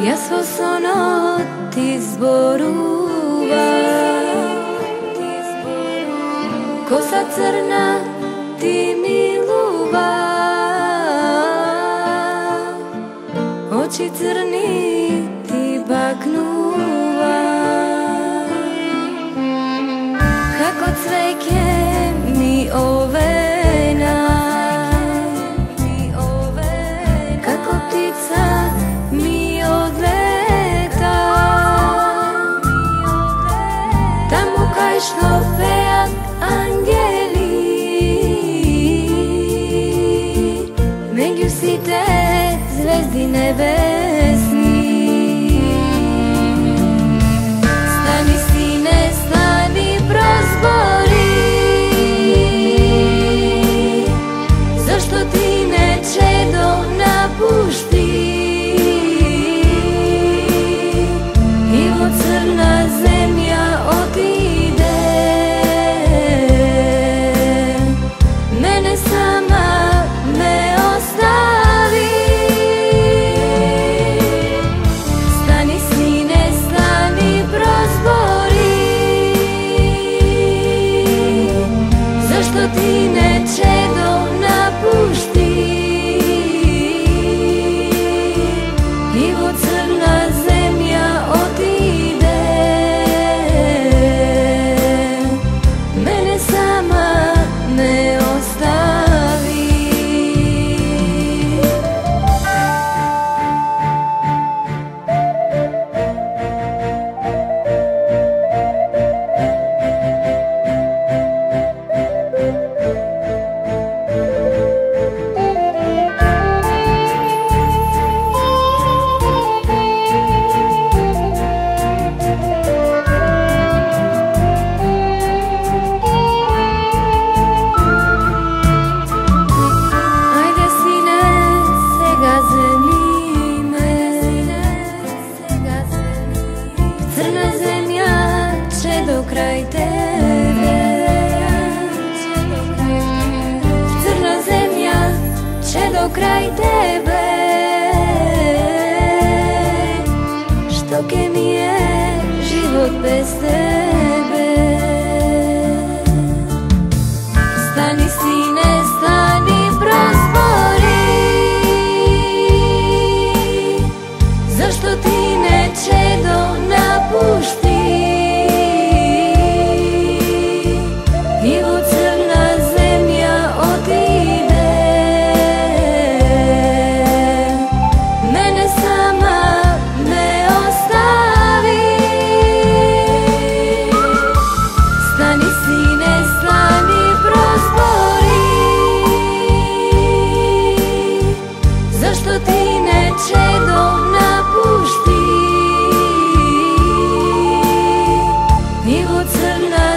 Jasno sono ti zboruva Kosa crna ti miluva. Oči crni ti baknuva. Kako cvejke mi ove משקופח אנגלי מגיוסיתת זבזדי נבל kraj tebe. Što ke mi je život bez tebe? Stani sine, stani Zašto ti 怎能